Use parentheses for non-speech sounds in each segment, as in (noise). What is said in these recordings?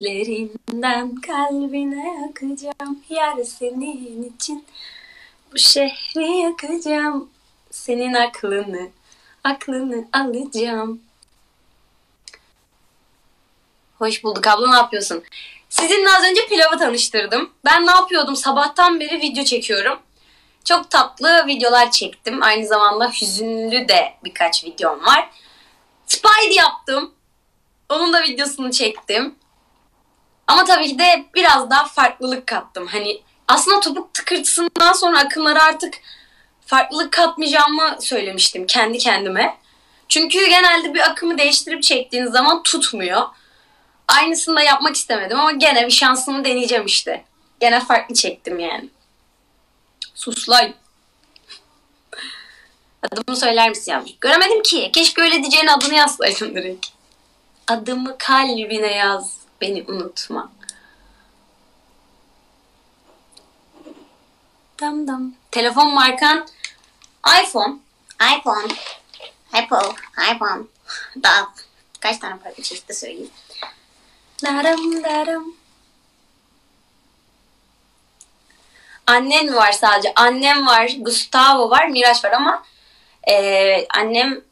Gözlerinden kalbine yakacağım Yar senin için Bu şehri yakacağım Senin aklını Aklını alacağım Hoş bulduk abla ne yapıyorsun? Sizinle az önce pilavı tanıştırdım. Ben ne yapıyordum? Sabahtan beri video çekiyorum. Çok tatlı videolar çektim. Aynı zamanda hüzünlü de birkaç videom var. Spidey yaptım. Onun da videosunu çektim. Ama tabii ki de biraz daha farklılık kattım. Hani aslında topuk tıkırtısından sonra akımlara artık farklılık katmayacağımı söylemiştim kendi kendime. Çünkü genelde bir akımı değiştirip çektiğiniz zaman tutmuyor. Aynısını da yapmak istemedim ama gene bir şansımı deneyeceğim işte. Gene farklı çektim yani. Suslay. (laughs) Adımı söyler misin yavrum? Göremedim ki. Keşke öyle diyeceğin adını yazsaydın direkt. Adımı kalbine yaz. Beni unutma. Dam dam. Telefon markan iPhone. iPhone, Apple, iPhone. Daha kaç tane farklı çeşitli söyleyeyim. Daram daram. Annen mi var sadece? Annem var, Gustavo var, Miraç var ama eee annemle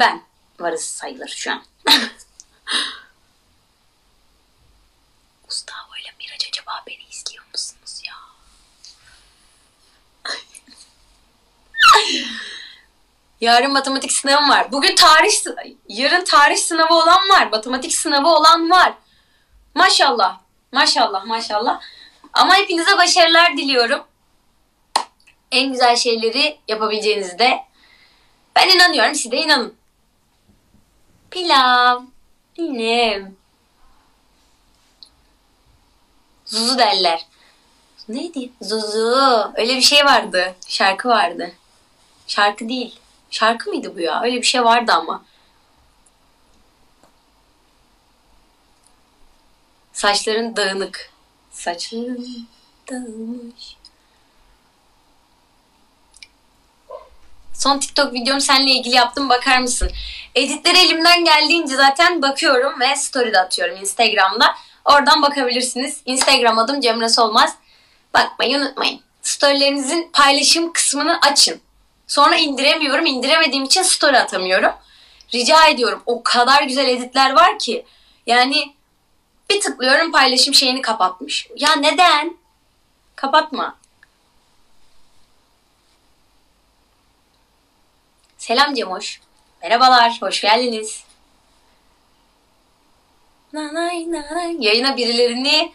ben varız sayılır şu an. (laughs) Gustavo ile Miraç acaba beni izliyor musunuz ya? Yarın matematik sınavım var. Bugün tarih, yarın tarih sınavı olan var. Matematik sınavı olan var. Maşallah. Maşallah maşallah. Ama hepinize başarılar diliyorum. En güzel şeyleri yapabileceğinizde ben inanıyorum. Siz de inanın. Pilav. Annem. Zuzu derler. Neydi? Zuzu. Öyle bir şey vardı. Şarkı vardı. Şarkı değil. Şarkı mıydı bu ya? Öyle bir şey vardı ama. Saçların dağınık. Saçların dağılmış. Son TikTok videom seninle ilgili yaptım bakar mısın? Editlere elimden geldiğince zaten bakıyorum ve story de atıyorum Instagram'da. Oradan bakabilirsiniz. Instagram adım Cemre Solmaz. Bakmayı unutmayın. Storylerinizin paylaşım kısmını açın. Sonra indiremiyorum. İndiremediğim için story atamıyorum. Rica ediyorum. O kadar güzel editler var ki. Yani bir tıklıyorum paylaşım şeyini kapatmış. Ya neden? Kapatma. Selam Cemoş. Merhabalar, hoş geldiniz. Nanay nanay. Yayına birilerini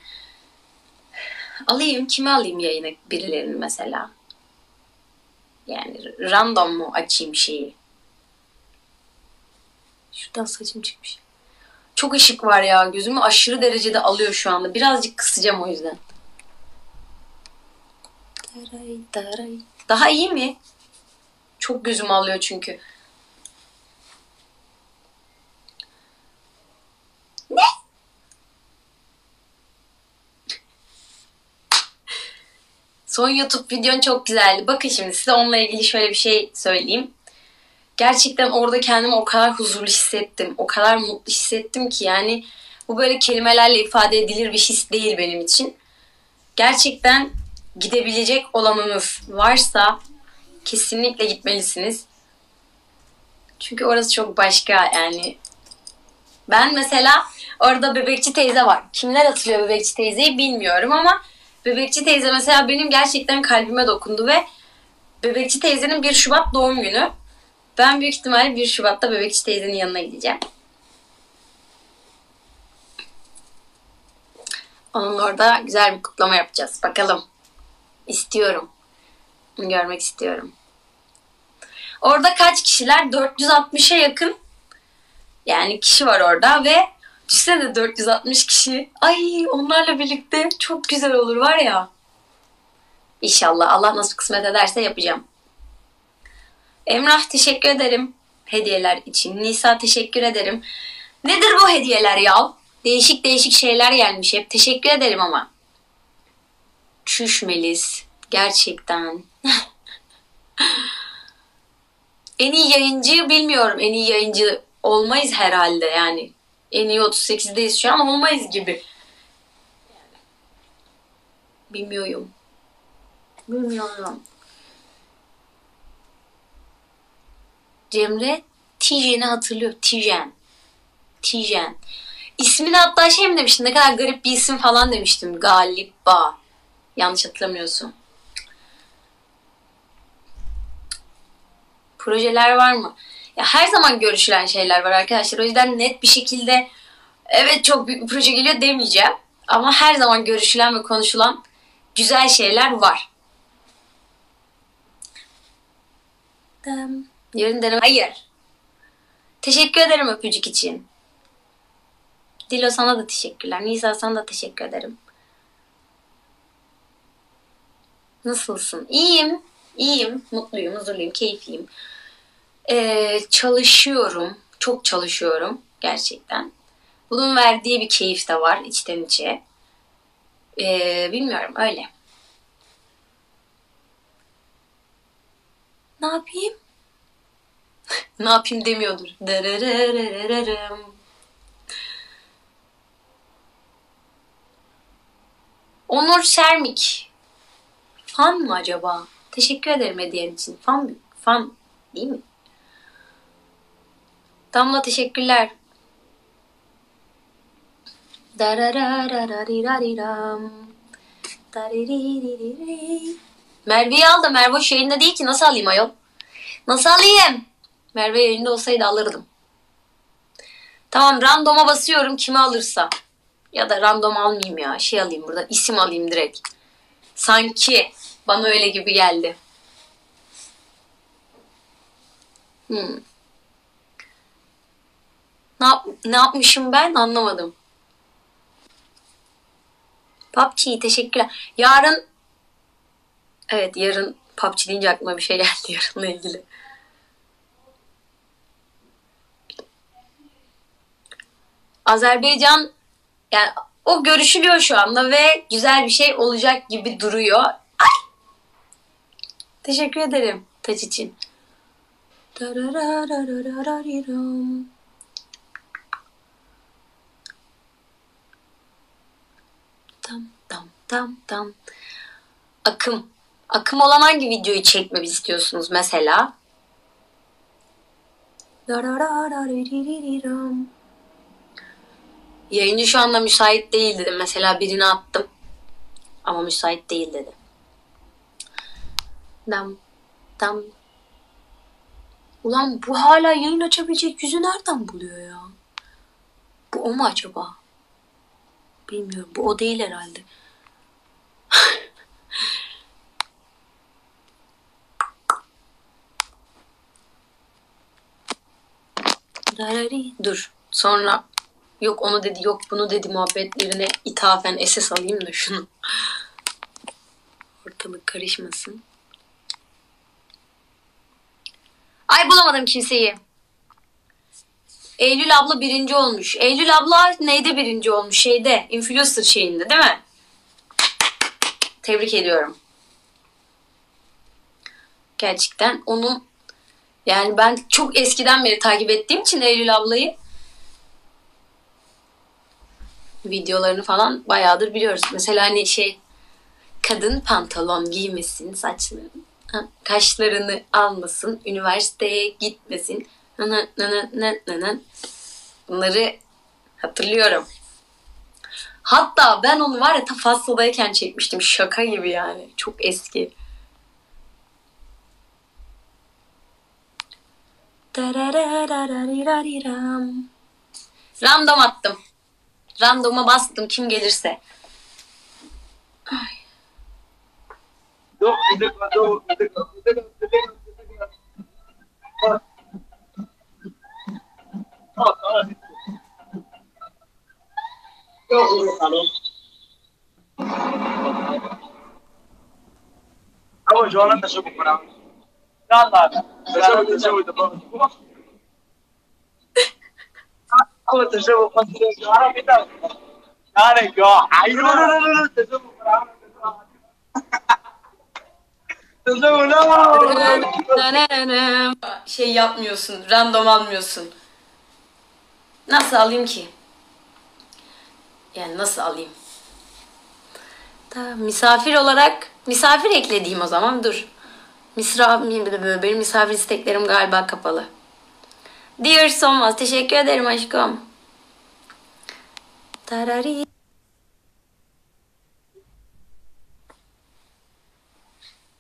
alayım. Kimi alayım yayına birilerini mesela? Yani random mu açayım şeyi? Şuradan saçım çıkmış. Çok ışık var ya. Gözümü aşırı derecede alıyor şu anda. Birazcık kısacağım o yüzden. Daha iyi mi? Çok gözümü alıyor çünkü. Ne? Son YouTube videon çok güzeldi. Bakın şimdi size onunla ilgili şöyle bir şey söyleyeyim. Gerçekten orada kendimi o kadar huzurlu hissettim. O kadar mutlu hissettim ki yani bu böyle kelimelerle ifade edilir bir his değil benim için. Gerçekten gidebilecek olanınız varsa kesinlikle gitmelisiniz. Çünkü orası çok başka yani. Ben mesela orada bebekçi teyze var. Kimler hatırlıyor bebekçi teyzeyi bilmiyorum ama bebekçi teyze mesela benim gerçekten kalbime dokundu ve bebekçi teyzenin 1 Şubat doğum günü. Ben büyük ihtimalle 1 Şubat'ta bebekçi teyzenin yanına gideceğim. Onunla orada güzel bir kutlama yapacağız. Bakalım. İstiyorum. Görmek istiyorum. Orada kaç kişiler? 460'a yakın yani kişi var orada ve düşünsene 460 kişi. Ay onlarla birlikte çok güzel olur var ya. İnşallah Allah nasıl kısmet ederse yapacağım. Emrah teşekkür ederim hediyeler için. Nisa teşekkür ederim. Nedir bu hediyeler ya? Değişik değişik şeyler gelmiş hep. Teşekkür ederim ama. Çüş Melis. Gerçekten. (laughs) en iyi yayıncı bilmiyorum. En iyi yayıncı olmayız herhalde yani. En iyi 38'deyiz şu an olmayız gibi. Bilmiyorum. Bilmiyorum. Cemre Tijen'i hatırlıyor. Tijen. Tijen. İsmini hatta şey mi demiştim ne kadar garip bir isim falan demiştim. Galiba. Yanlış hatırlamıyorsun. Projeler var mı? Ya her zaman görüşülen şeyler var arkadaşlar. O yüzden net bir şekilde evet çok büyük bir proje geliyor demeyeceğim. Ama her zaman görüşülen ve konuşulan güzel şeyler var. Yarın deneme. Hayır. Teşekkür ederim öpücük için. Dilo sana da teşekkürler. Nisa sana da teşekkür ederim. Nasılsın? İyiyim. İyiyim. Mutluyum, huzurluyum, keyifliyim. Ee, çalışıyorum. Çok çalışıyorum. Gerçekten. Bunun verdiği bir keyif de var içten içe. Ee, bilmiyorum öyle. Ne yapayım? (laughs) ne yapayım demiyordur. Onur Sermik. Fan mı acaba? Teşekkür ederim hediyen için. Fan? Fan değil mi? Damla teşekkürler. Merve'yi al da Merve yayında değil ki nasıl alayım ayol? Nasıl alayım? Merve yayında olsaydı alırdım. Tamam randoma basıyorum kimi alırsa. Ya da random almayayım ya. Şey alayım burada isim alayım direkt. Sanki bana öyle gibi geldi. Hmm. Ne, yap ne yapmışım ben anlamadım. PUBG teşekkürler. Yarın evet yarın PUBG deyince aklıma bir şey geldi (laughs) yarınla ilgili. Azerbaycan yani o görüşülüyor şu anda ve güzel bir şey olacak gibi duruyor. Ay! Teşekkür ederim taç için. Darararararararam. Tam tam tam. Akım. Akım olan hangi videoyu çekmemi istiyorsunuz mesela? Yayıncı şu anda müsait değil dedim. Mesela birini attım. Ama müsait değil dedi. Dam dam. Ulan bu hala yayın açabilecek yüzü nereden buluyor ya? Bu o mu acaba? Bilmiyorum. Bu o değil herhalde. Darari. Dur. Sonra yok onu dedi yok bunu dedi muhabbetlerine ithafen esas alayım da şunu. Ortalık karışmasın. Ay bulamadım kimseyi. Eylül abla birinci olmuş. Eylül abla neyde birinci olmuş? Şeyde, influencer şeyinde değil mi? Tebrik ediyorum. Gerçekten onun yani ben çok eskiden beri takip ettiğim için Eylül ablayı videolarını falan bayağıdır biliyoruz. Mesela hani şey kadın pantolon giymesin, saçlarını, kaşlarını almasın, üniversiteye gitmesin. Bunları hatırlıyorum. Hatta ben onu var ya ta Faslı'dayken çekmiştim. Şaka gibi yani. Çok eski. Random attım. Random'a bastım kim gelirse. Ay. Yok, bir dakika, dur, bir dakika, bir dakika, bir dakika, bir dakika. Bak. Bak, bana bitti. Yok, dur bakalım. Joan'a teşekkür ederim. Yallah. Teşekkür teşekkür ederim. Ama teşekkür ederim. Joan'a bir daha. Yani yo, hayır, no, no, no, no, teşekkür ederim. Şey yapmıyorsun, random almıyorsun. Nasıl alayım ki? Yani nasıl alayım? Tamam, misafir olarak misafir eklediğim o zaman dur. Misra, benim misafir isteklerim galiba kapalı. Dear Solmaz teşekkür ederim aşkım. Tarari.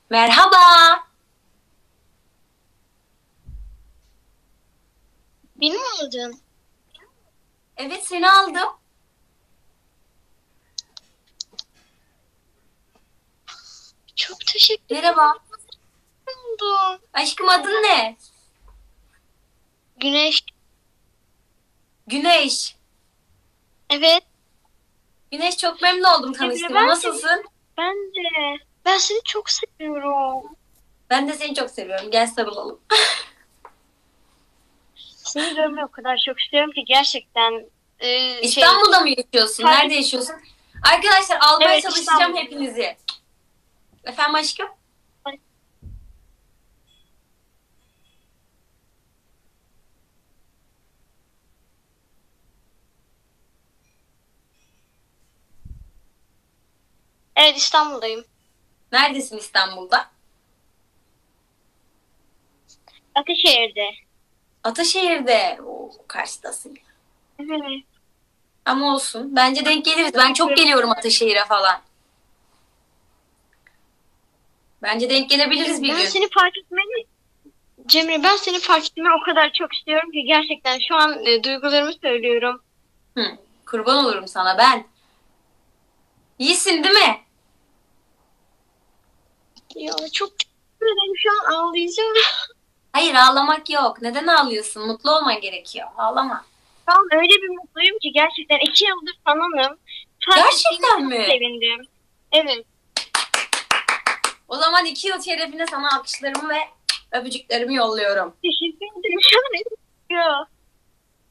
Merhaba. Beni mi aldın? Evet seni aldım. Çok teşekkür Merhaba. ederim. Aşkım adın ne? Güneş. Güneş. Evet. Güneş çok memnun oldum tanıştığıma. ben Nasılsın? Ben de. Ben seni çok seviyorum. Ben de seni çok seviyorum. Gel sarılalım. Seni görmeyi o kadar çok istiyorum ki gerçekten. e, şey, İstanbul'da mı yaşıyorsun? Nerede yaşıyorsun? Arkadaşlar almaya Evet, çalışacağım İstanbul. hepinizi. Efendim aşkım? Evet İstanbul'dayım. Neredesin İstanbul'da? Ataşehir'de. Ataşehir'de. Oo, karşıdasın. Evet. Ama olsun. Bence denk geliriz. Ben çok geliyorum Ataşehir'e falan. Bence denk gelebiliriz bir ben gün. seni fark etmeni Cemre ben seni fark etmeyi o kadar çok istiyorum ki gerçekten şu an e, duygularımı söylüyorum. Hı, kurban olurum sana ben. İyisin değil mi? Ya çok ederim şu an ağlayacağım. Hayır ağlamak yok. Neden ağlıyorsun? Mutlu olman gerekiyor. Ağlama. An öyle bir mutluyum ki gerçekten iki yıldır. Fark Gerçekten mi? Sevindim. Evet. O zaman iki yıl şerefine sana alkışlarımı ve öpücüklerimi yolluyorum. Teşekkür ederim.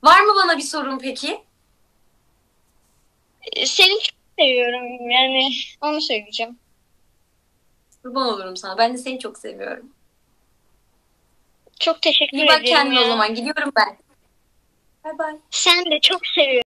Var mı bana bir sorun peki? E, Seni çok seviyorum yani onu söyleyeceğim. Kurban olurum sana. Ben de seni çok seviyorum. Çok teşekkür İyi ederim. bak kendine ya. o zaman. Gidiyorum ben. Bay bay. Sen de çok seviyorum.